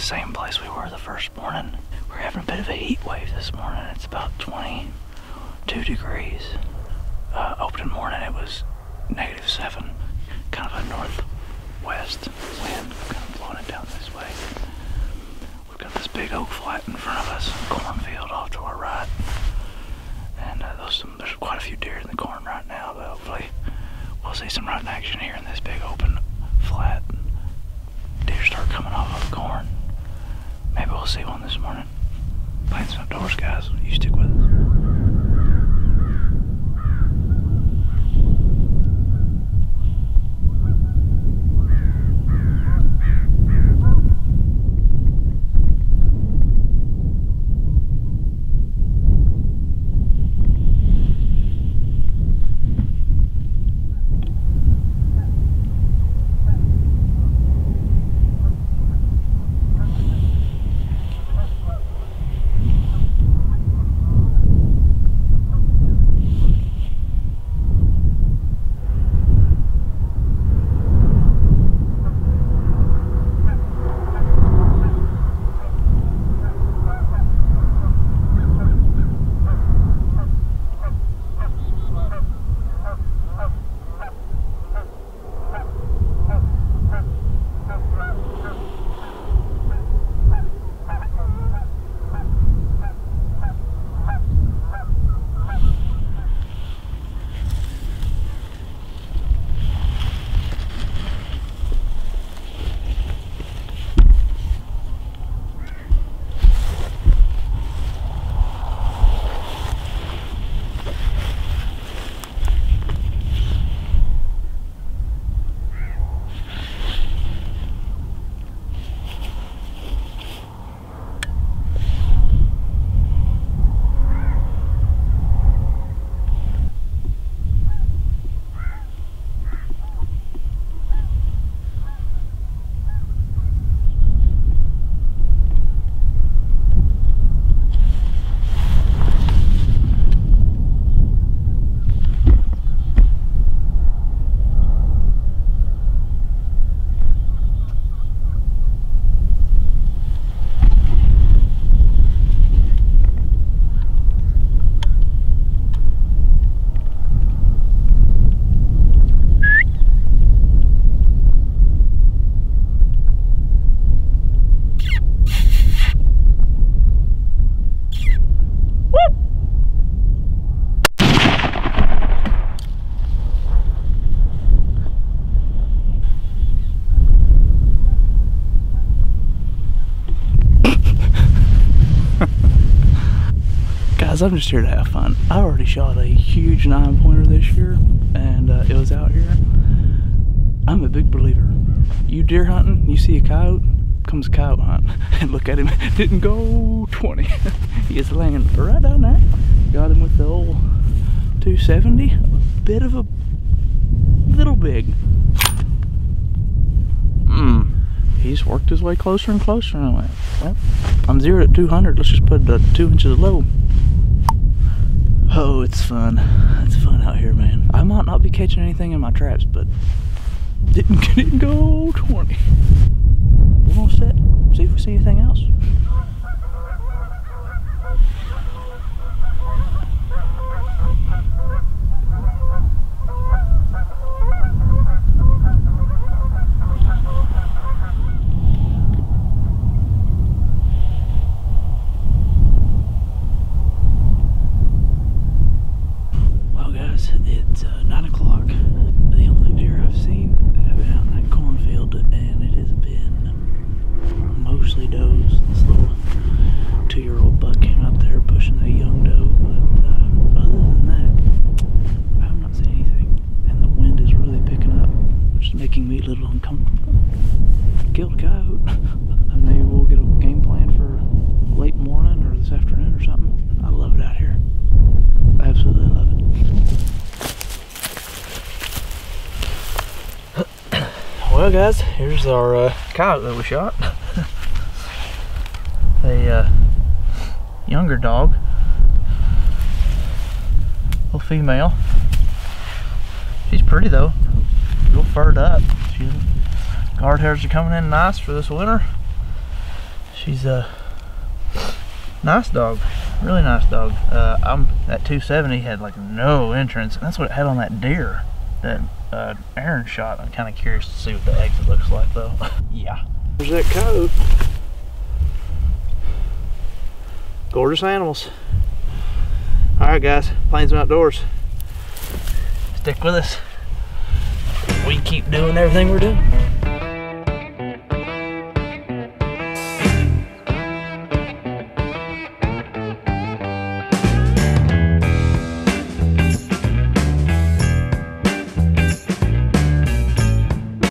the same place we were the first morning. We're having a bit of a heat wave this morning. It's about 22 degrees. Uh, opening morning it was negative seven. Kind of a northwest wind kind of blowing it down this way. We've got this big oak flat in front of us, cornfield off to our right. And uh, those, there's quite a few deer in the corn right now, but hopefully we'll see some rutting action here in this big open flat. Deer start coming off of the corn. Maybe we'll see one this morning. Plainsmen Outdoors, guys. You stick with us. Guys, I'm just here to have fun. I already shot a huge nine pointer this year, and uh, it was out here. I'm a big believer. You deer hunting, you see a coyote, comes a coyote hunt, and look at him, didn't go 20. he is laying right down there. Got him with the old 270, a bit of a little big. Mmm. He's worked his way closer and closer, and I went, well, I'm zeroed at 200. Let's just put the two inches low. Oh, it's fun. It's fun out here, man. I might not be catching anything in my traps, but didn't, didn't go 20. We're gonna sit, see if we see anything else. Well, guys, it's uh, 9 o'clock. The only deer I've seen have been out in that cornfield, and it has been mostly does. This little two year old buck came out there pushing a young doe, but uh, other than that, I have not seen anything. And the wind is really picking up, which is making me a little uncomfortable. Killed a coyote. and maybe we'll get a game plan for late morning or this afternoon or something. I love it out here. Absolutely love it. Well, guys, here's our uh, coyote that we shot. a uh, younger dog. Little female. She's pretty though. Real furred up. She's guard hairs are coming in nice for this winter. She's a nice dog. Really nice dog. Uh, I'm that 270 had like no entrance, and that's what it had on that deer that uh, Aaron shot. I'm kind of curious to see what the exit looks like though. yeah. There's that coat. Gorgeous animals. All right, guys. And outdoors. Stick with us. We keep doing everything we're doing.